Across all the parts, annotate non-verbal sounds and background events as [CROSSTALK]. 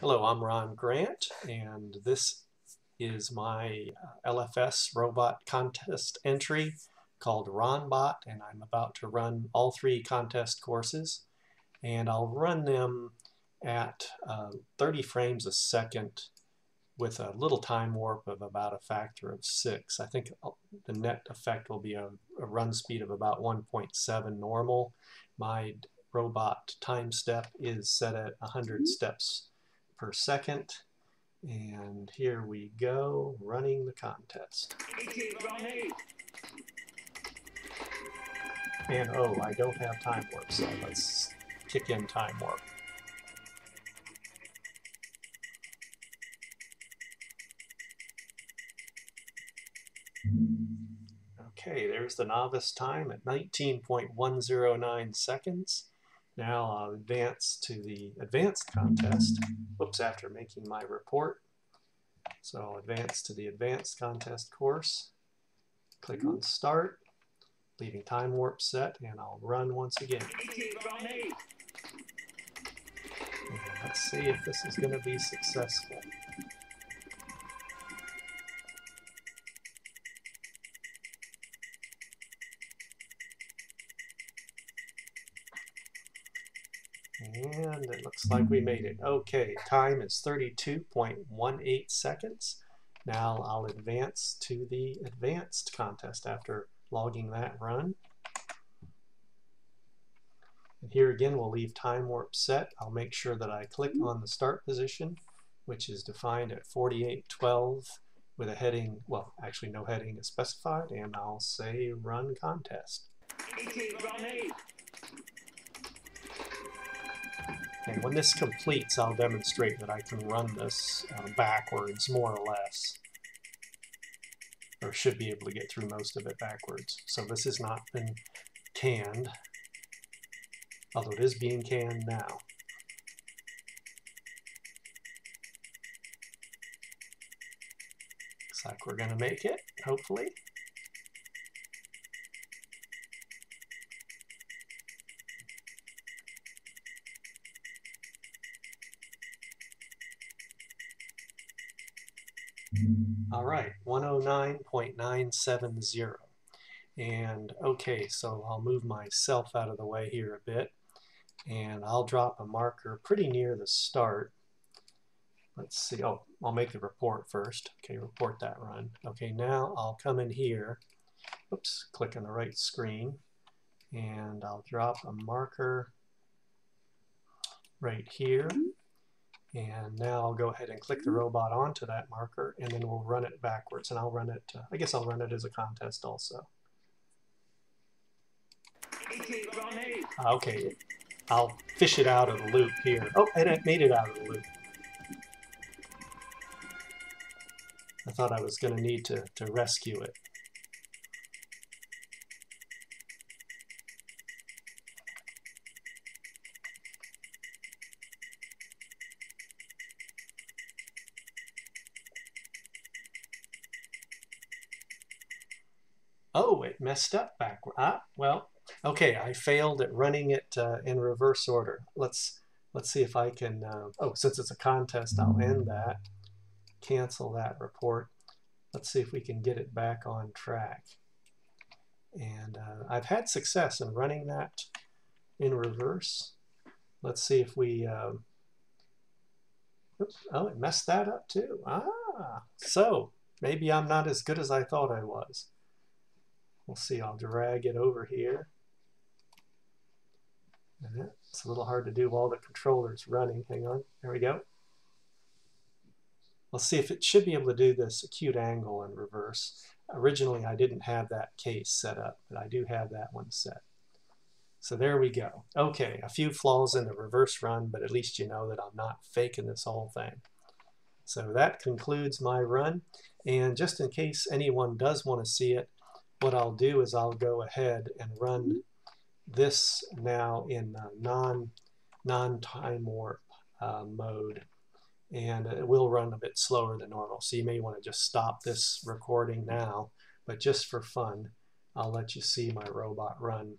Hello, I'm Ron Grant, and this is my uh, LFS robot contest entry called RonBot, and I'm about to run all three contest courses, and I'll run them at uh, 30 frames a second with a little time warp of about a factor of 6. I think the net effect will be a, a run speed of about 1.7 normal. My robot time step is set at 100 steps per second. And here we go, running the contest. And oh, I don't have time warp, so let's kick in time warp. Okay, there's the novice time at 19.109 seconds. Now I'll advance to the advanced contest. Whoops, after making my report. So I'll advance to the advanced contest course. Click on start, leaving time warp set, and I'll run once again. And let's see if this is going to be successful. And it looks like we made it. Okay, time is 32.18 seconds. Now I'll advance to the advanced contest after logging that run. And here again we'll leave time warp set. I'll make sure that I click on the start position, which is defined at 4812 with a heading, well actually no heading is specified, and I'll say run contest. When this completes, I'll demonstrate that I can run this uh, backwards, more or less. Or should be able to get through most of it backwards. So this has not been canned, although it is being canned now. Looks like we're going to make it, hopefully. All right, 109.970. And okay, so I'll move myself out of the way here a bit. And I'll drop a marker pretty near the start. Let's see, oh, I'll make the report first. Okay, report that run. Okay, now I'll come in here. Oops, click on the right screen. And I'll drop a marker right here. And now I'll go ahead and click the robot onto that marker and then we'll run it backwards. And I'll run it, uh, I guess I'll run it as a contest also. Okay, I'll fish it out of the loop here. Oh, and it made it out of the loop. I thought I was going to need to, to rescue it. Oh, it messed up backward. Ah, well, okay, I failed at running it uh, in reverse order. Let's let's see if I can, uh, oh, since it's a contest, I'll end that, cancel that report. Let's see if we can get it back on track. And uh, I've had success in running that in reverse. Let's see if we, um, oops, oh, it messed that up too. Ah, so maybe I'm not as good as I thought I was. We'll see, I'll drag it over here. It's a little hard to do while the controller's running. Hang on, there we go. Let's see if it should be able to do this acute angle in reverse. Originally, I didn't have that case set up, but I do have that one set. So there we go. Okay, a few flaws in the reverse run, but at least you know that I'm not faking this whole thing. So that concludes my run. And just in case anyone does want to see it, what I'll do is I'll go ahead and run this now in uh, non non time warp uh, mode. And it will run a bit slower than normal. So you may want to just stop this recording now but just for fun I'll let you see my robot run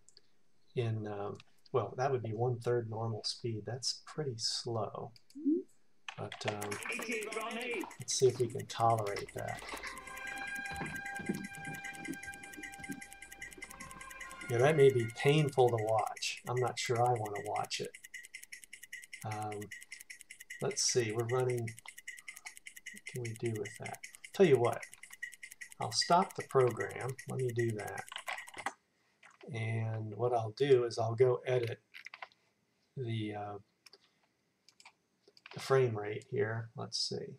in um, well that would be one third normal speed. That's pretty slow. But um, let's see if we can tolerate that. Yeah, that may be painful to watch. I'm not sure I want to watch it. Um, let's see, we're running, what can we do with that? Tell you what, I'll stop the program. Let me do that. And what I'll do is I'll go edit the, uh, the frame rate here. Let's see.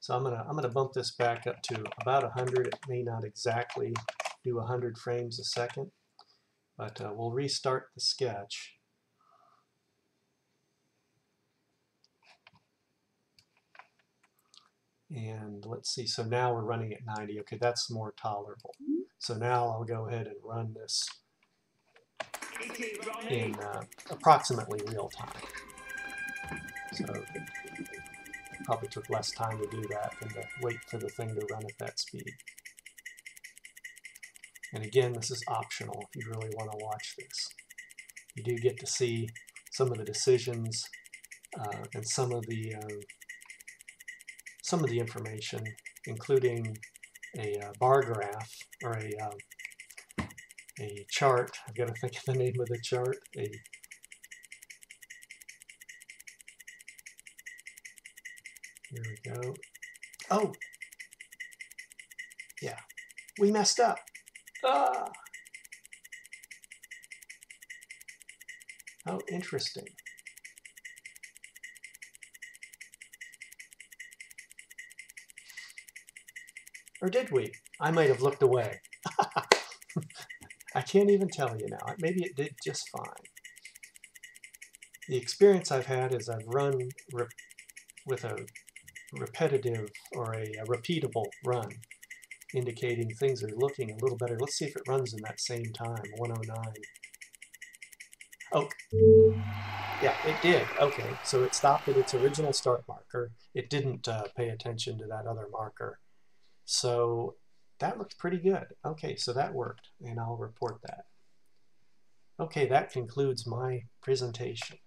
So I'm gonna I'm gonna bump this back up to about 100. It may not exactly do 100 frames a second, but uh, we'll restart the sketch. And let's see, so now we're running at 90. Okay, that's more tolerable. So now I'll go ahead and run this in uh, approximately real time. So probably took less time to do that than to wait for the thing to run at that speed. And again, this is optional if you really want to watch this. You do get to see some of the decisions uh, and some of the uh, some of the information, including a uh, bar graph or a uh, a chart. I've got to think of the name of the chart. A here we go. Oh, yeah, we messed up. Ah. How interesting. Or did we? I might have looked away. [LAUGHS] I can't even tell you now. Maybe it did just fine. The experience I've had is I've run with a repetitive or a, a repeatable run indicating things are looking a little better. Let's see if it runs in that same time, 109. Oh, yeah, it did. Okay, so it stopped at its original start marker. It didn't uh, pay attention to that other marker. So that looks pretty good. Okay, so that worked, and I'll report that. Okay, that concludes my presentation.